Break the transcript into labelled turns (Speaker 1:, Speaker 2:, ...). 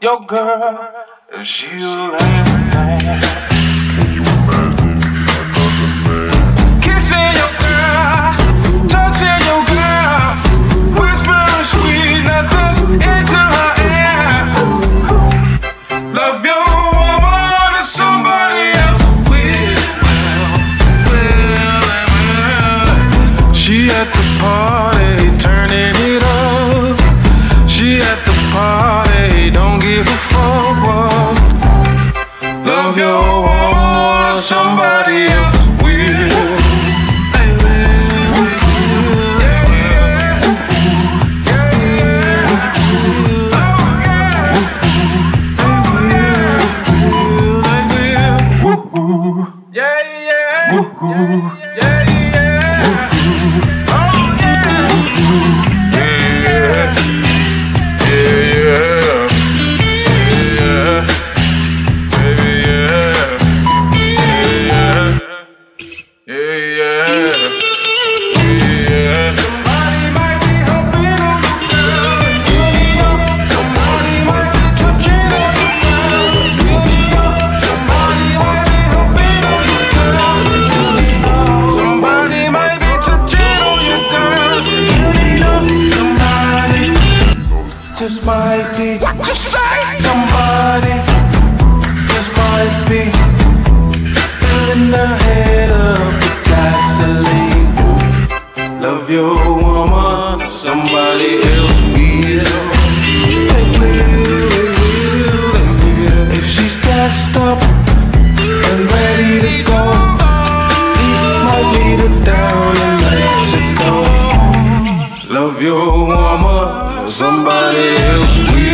Speaker 1: Your girl, she a lame. outside. Somebody just might be filling the head up with gasoline. Love your woman, somebody else will. up and ready to go. He might lead her down in Mexico. Love your woman, somebody else will.